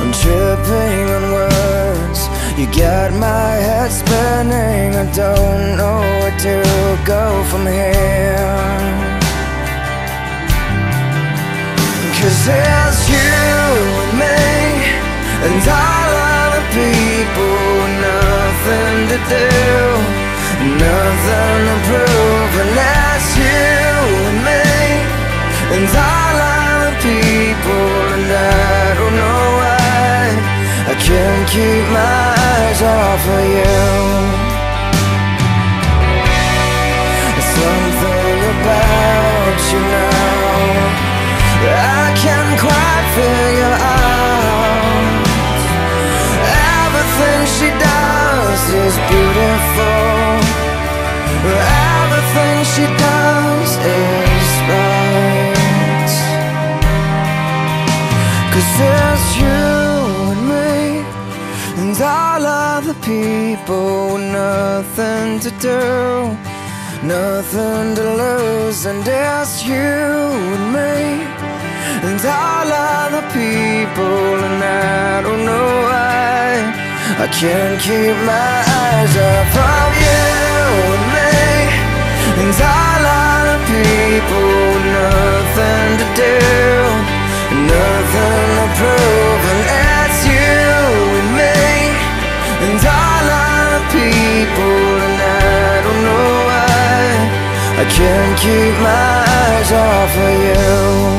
I'm tripping on words, you got my head spinning. I don't know where to go from here. Cause it's you and me, and all other people, nothing to do, nothing to prove, of you. Something about you now I can't quite figure out. Everything she does is beautiful. Everything she does is right. Cause it's you and me And all other people with Nothing to do Nothing to lose And it's you and me. And all other people, and I don't know why I can't keep my eyes off of you and me, and all other people, with nothing to do, nothing can't keep my eyes off of you.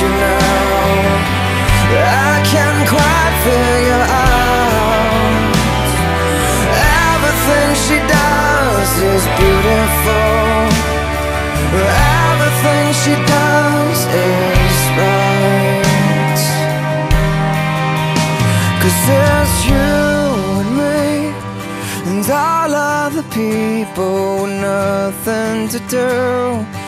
You now. I can't quite figure out Everything she does is beautiful. Everything she does is right. Cause it's you and me And all other people with Nothing to do